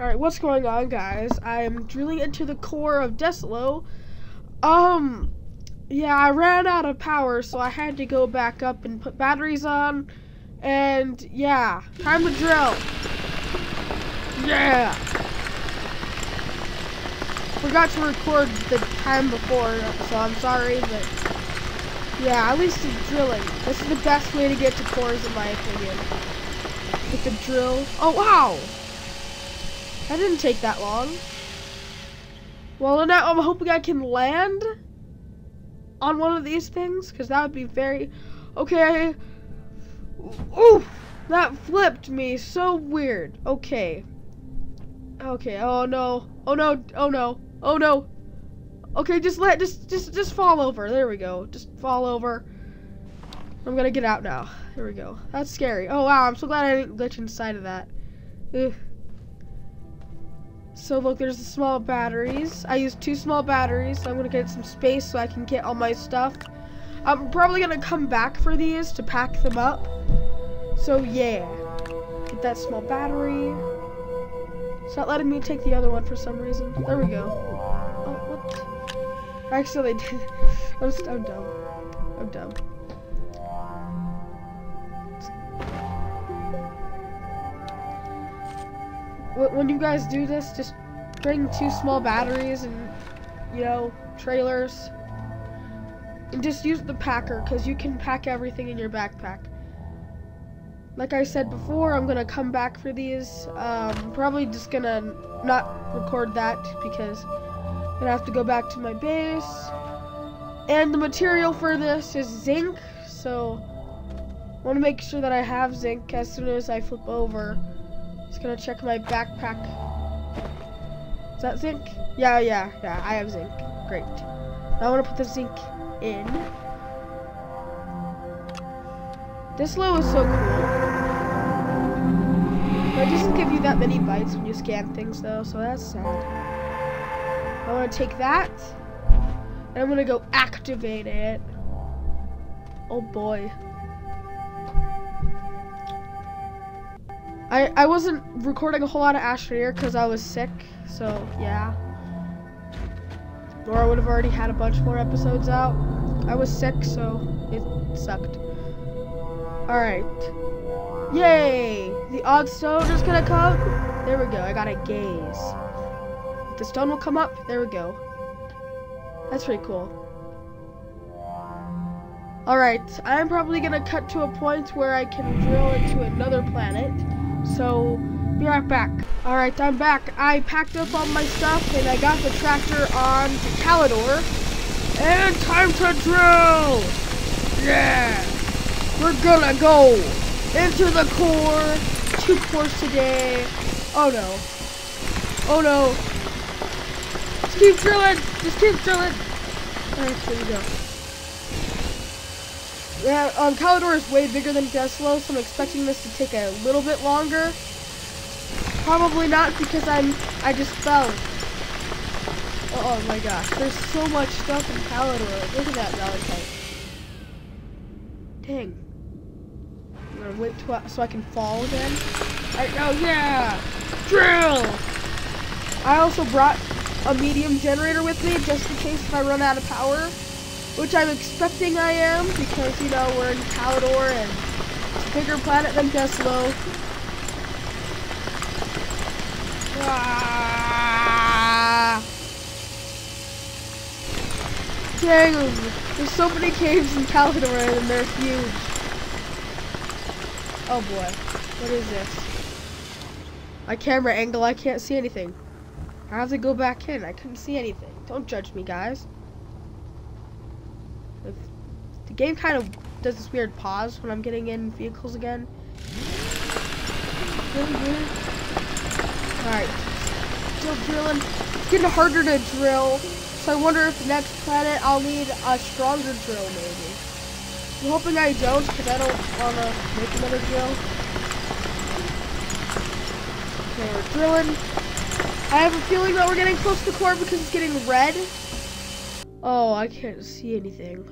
Alright, what's going on, guys? I am drilling into the core of Desolo. Um, yeah, I ran out of power, so I had to go back up and put batteries on. And, yeah, time to drill. Yeah! Forgot to record the time before, so I'm sorry, but... Yeah, at least it's drilling. This is the best way to get to cores, in my opinion. With the drill. Oh, wow! That didn't take that long. Well, now I'm hoping I can land on one of these things, because that would be very... Okay. Ooh! That flipped me so weird. Okay. Okay, oh no. Oh no, oh no. Oh no. Okay, just let, just, just, just fall over. There we go. Just fall over. I'm gonna get out now. There we go. That's scary. Oh wow, I'm so glad I didn't glitch inside of that. Ugh. So look, there's the small batteries. I used two small batteries, so I'm gonna get some space so I can get all my stuff. I'm probably gonna come back for these to pack them up. So yeah, get that small battery. It's not letting me take the other one for some reason. There we go. Oh, what? Actually, did. I'm, I'm dumb. I'm dumb. When you guys do this, just bring two small batteries and, you know, trailers. And just use the packer, because you can pack everything in your backpack. Like I said before, I'm going to come back for these. Um, probably just going to not record that, because I'm going to have to go back to my base. And the material for this is zinc, so I want to make sure that I have zinc as soon as I flip over. Just gonna check my backpack. Is that zinc? Yeah, yeah, yeah, I have zinc. Great. Now I want to put the zinc in. This low is so cool. It doesn't give you that many bytes when you scan things though, so that's sad. I want to take that, and I'm gonna go activate it. Oh boy. I, I wasn't recording a whole lot of Astroneer because I was sick, so yeah. Or I would have already had a bunch more episodes out. I was sick, so it sucked. Alright. Yay! The odd stone is gonna come. There we go, I got a gaze. The stone will come up, there we go. That's pretty cool. Alright, I'm probably gonna cut to a point where I can drill into another planet. So, be right back. Alright, I'm back. I packed up all my stuff and I got the tractor on to Calidor. And time to drill! Yeah! We're gonna go into the core. Two cores today. Oh no. Oh no. Just keep drilling. Just keep drilling. Alright, here we go. Yeah, um, Calidor is way bigger than Desolo, so I'm expecting this to take a little bit longer. Probably not because I'm, I just fell. Oh, my gosh, there's so much stuff in Calidor. Look at that malachite. Dang. I'm gonna wait to, so I can fall again. Alright, now, yeah! Drill! I also brought a medium generator with me just in case if I run out of power which I'm expecting I am, because, you know, we're in Calidor, and it's a bigger planet than Desolo. Ah! Dang, there's so many caves in Calidor, and they're huge. Oh boy, what is this? My camera angle, I can't see anything. I have to go back in, I couldn't see anything. Don't judge me, guys. The game kind of does this weird pause when I'm getting in vehicles again. Alright. Still drilling. It's getting harder to drill. So I wonder if the next planet I'll need a stronger drill maybe. I'm hoping I don't because I don't want to make another drill. Okay, we're drilling. I have a feeling that we're getting close to the core because it's getting red. Oh, I can't see anything.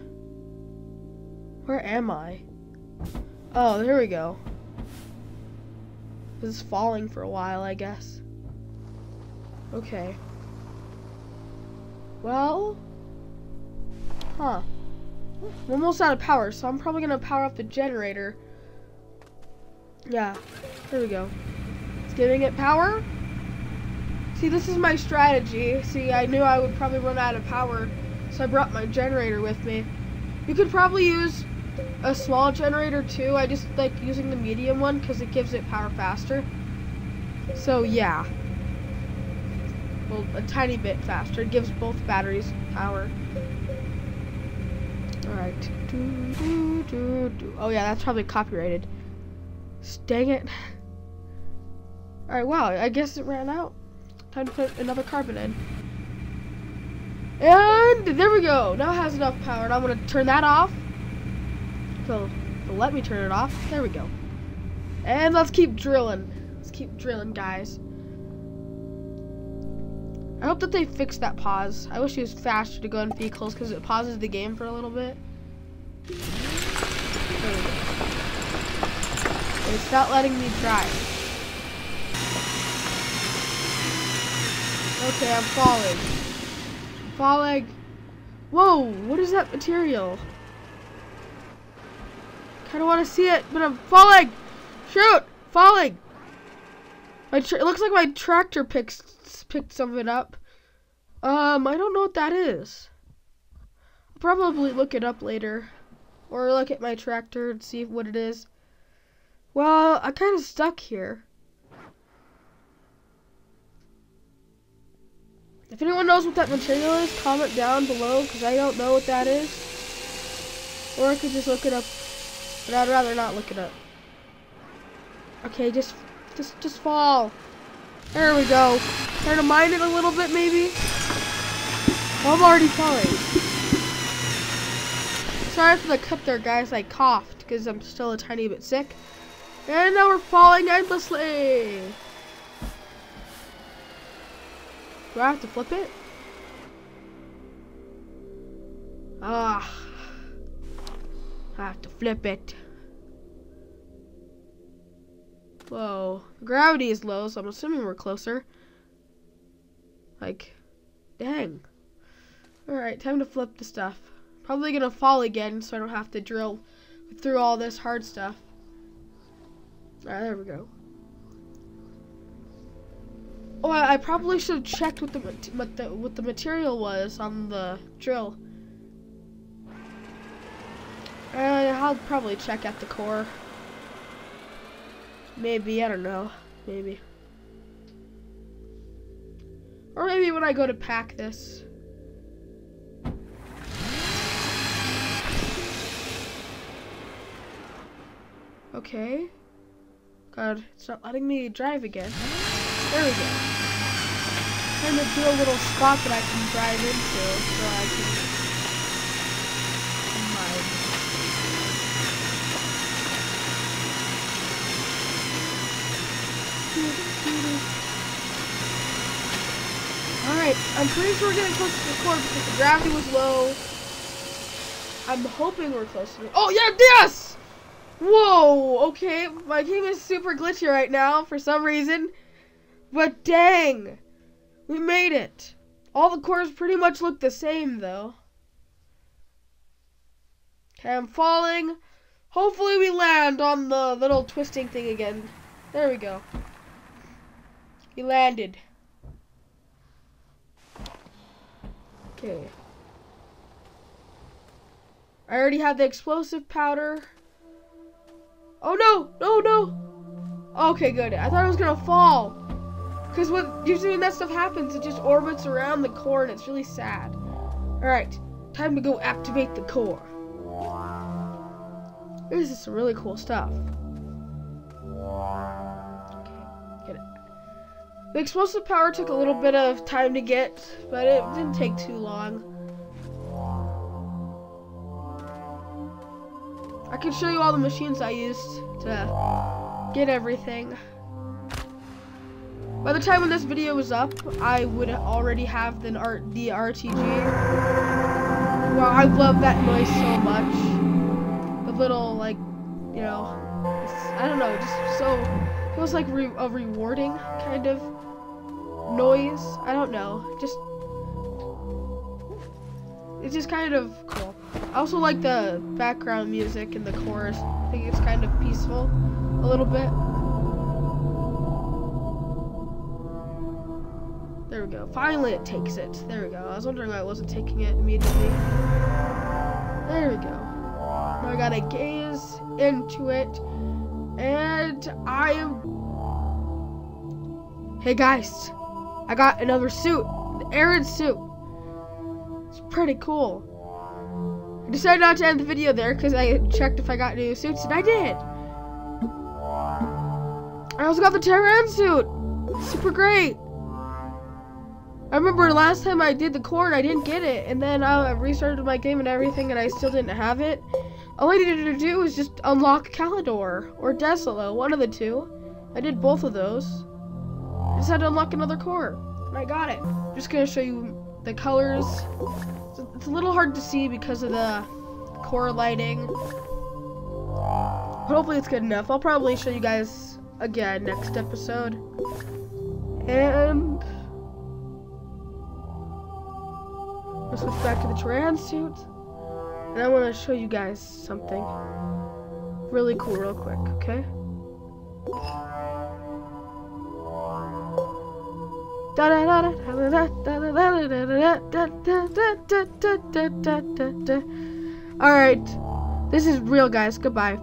Where am I? Oh, there we go. This is falling for a while, I guess. Okay. Well, huh. I'm almost out of power, so I'm probably gonna power up the generator. Yeah, there we go. It's giving it power. See, this is my strategy. See, I knew I would probably run out of power, so I brought my generator with me. You could probably use a small generator too. I just like using the medium one because it gives it power faster. So yeah. Well, a tiny bit faster. It gives both batteries power. Alright. Oh yeah, that's probably copyrighted. Dang it. Alright, wow, I guess it ran out. Time to put another carbon in. And there we go. Now it has enough power, and I'm going to turn that off. So, let me turn it off. There we go. And let's keep drilling. Let's keep drilling, guys. I hope that they fix that pause. I wish it was faster to go in vehicles because it pauses the game for a little bit. It's not letting me drive. Okay, I'm falling. Falling. Whoa, what is that material? Kind of want to see it, but I'm falling. Shoot, falling. It looks like my tractor picks picked picked something up. Um, I don't know what that is. I'll probably look it up later, or look at my tractor and see what it is. Well, I'm kind of stuck here. If anyone knows what that material is, comment down below, because I don't know what that is. Or I could just look it up, but I'd rather not look it up. Okay, just, just, just fall. There we go. Try to mine it a little bit, maybe. I'm already falling. Sorry for the cut there, guys. I coughed, because I'm still a tiny bit sick. And now we're falling endlessly. Do I have to flip it? Ah. I have to flip it. Whoa. Gravity is low, so I'm assuming we're closer. Like, dang. Alright, time to flip the stuff. Probably gonna fall again, so I don't have to drill through all this hard stuff. Alright, there we go. Oh, I, probably should have checked what the what the what the material was on the drill. Uh, I'll probably check at the core. Maybe I don't know. Maybe. Or maybe when I go to pack this. Okay. God, it's not letting me drive again. There we go. Trying to do a little spot that I can drive into so I can mine. Alright, I'm pretty sure we're getting close to the core because the gravity was low. I'm hoping we're close to it. Oh, yeah, yes! Whoa, okay, my game is super glitchy right now for some reason. But dang, we made it. All the cores pretty much look the same though. Okay, I'm falling. Hopefully we land on the little twisting thing again. There we go. We landed. Okay. I already have the explosive powder. Oh no, no, no. Okay, good. I thought it was gonna fall. Cause what usually when that stuff happens, it just orbits around the core and it's really sad. Alright, time to go activate the core. This is some really cool stuff. The explosive power took a little bit of time to get, but it didn't take too long. I can show you all the machines I used to get everything. By the time when this video was up, I would already have the, the RTG. Wow, I love that noise so much. The little, like, you know, I don't know, just so, it feels like re a rewarding kind of noise. I don't know. Just it's just kind of cool. I also like the background music and the chorus. I think it's kind of peaceful a little bit. There we go. Finally it takes it. There we go. I was wondering why it wasn't taking it immediately. There we go. Now I gotta gaze into it. And I am... Hey guys. I got another suit. The Aaron suit. It's pretty cool. I decided not to end the video there because I checked if I got new suits, and I did. I also got the Terran suit. Super great. I remember last time I did the cord, I didn't get it, and then uh, I restarted my game and everything, and I still didn't have it. All I needed to do was just unlock Calidor or Desolo, one of the two. I did both of those. I just had to unlock another core, and I got it. I'm just gonna show you the colors. It's a little hard to see because of the core lighting. But hopefully it's good enough. I'll probably show you guys again next episode. And let's switch back to the Terran suit. And I want to show you guys something really cool real quick, okay? Alright. This is real, guys. Goodbye.